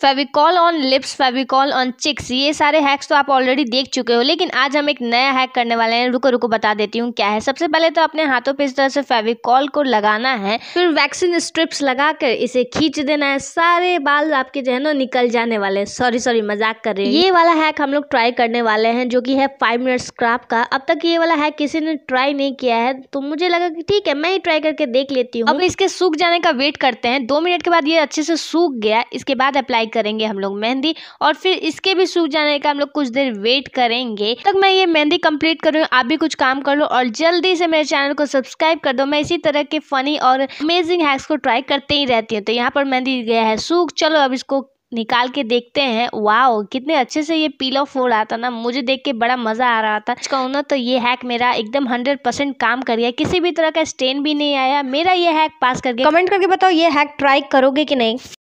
Fevicol on lips, Fevicol on cheeks, ये सारे hacks तो आप ऑलरेडी देख चुके हो, लेकिन आज हम एक नया हैक करने वाले हैं। रुको रुको, बता देती हूँ क्या है। सबसे पहले तो अपने हाथों पे इस तरह से फेविकॉल को लगाना है, फिर वैक्सीन स्ट्रिप्स लगाकर इसे खींच देना है। सारे बाल आपके जो है ना, निकल जाने वाले हैं। सॉरी सॉरी मज़ाक कर रहे हैं। ये वाला हैक हम लोग ट्राई करने वाले हैं, जो कि है फाइव मिनट स्क्रैप का। अब तक ये वाला हैक किसी ने ट्राई नहीं किया है तो मुझे लगा कि ठीक है, मैं ही ट्राई करके देख लेती हूँ। अब इसके सूख जाने का वेट करते हैं। दो मिनट के बाद ये अच्छे से सूख गया, इसके बाद अप्लाई करेंगे हम लोग मेहंदी और फिर इसके भी सूख जाने का हम लोग कुछ देर वेट करेंगे। तक मैं ये मेहंदी कंप्लीट कर आप भी कुछ काम कर लो और जल्दी से मेरे चैनल को सब्सक्राइब कर दो। मैं इसी तरह के फनी और अमेजिंग हैक्स को ट्राई करते ही रहती हूँ। तो यहाँ पर मेहंदी गया है, सूख। चलो अब इसको निकाल के देखते हैं। वाओ कितने अच्छे से ये पील ऑफ़ हो रहा था ना। मुझे देख के बड़ा मज़ा आ रहा था। कहूँ ना तो ये हैक मेरा एकदम हंड्रेड परसेंट काम कर गया। किसी भी तरह का स्टेन भी नहीं आया। मेरा ये हैक पास कर गया। कमेंट करके बताओ, ये हैक ट्राई करोगे कि नहीं?